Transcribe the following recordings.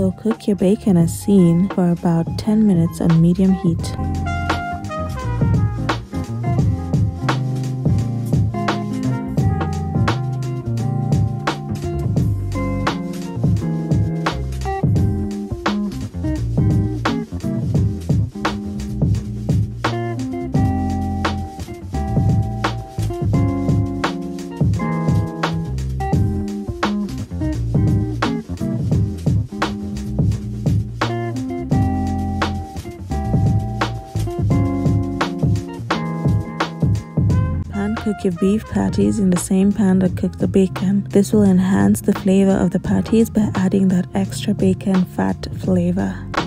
So cook your bacon as seen for about 10 minutes on medium heat. Cook your beef patties in the same pan that cooked the bacon. This will enhance the flavor of the patties by adding that extra bacon fat flavor.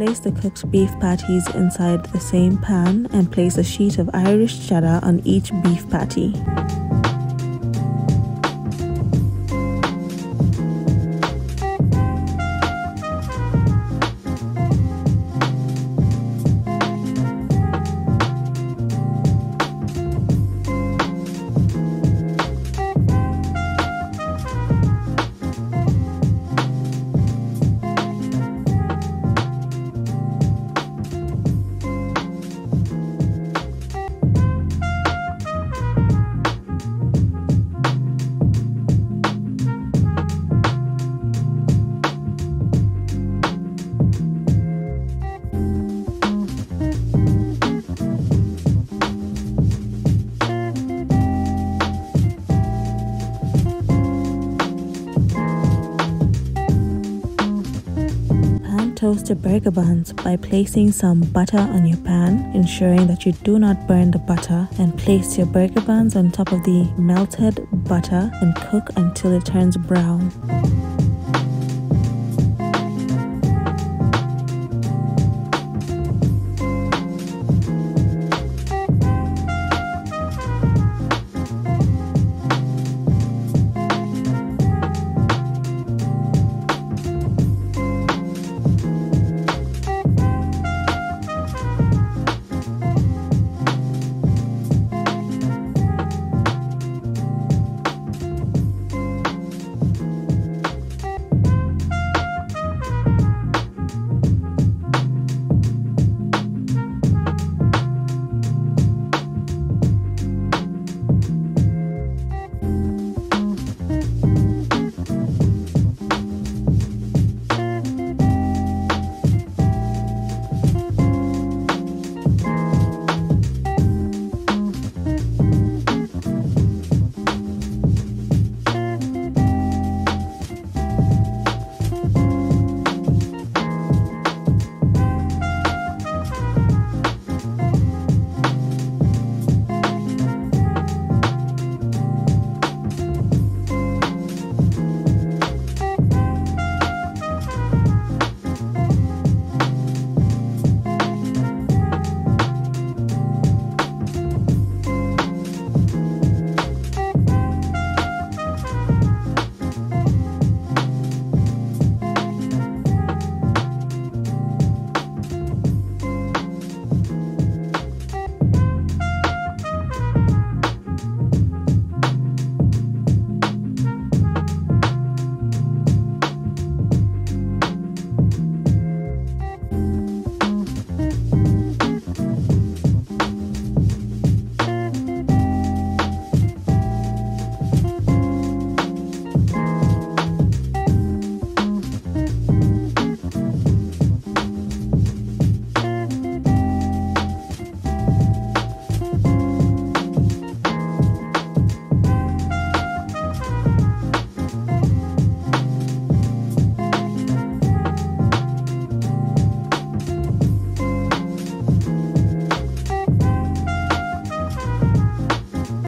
Place the cooked beef patties inside the same pan and place a sheet of Irish cheddar on each beef patty. Toast your burger buns by placing some butter on your pan, ensuring that you do not burn the butter, and place your burger buns on top of the melted butter and cook until it turns brown.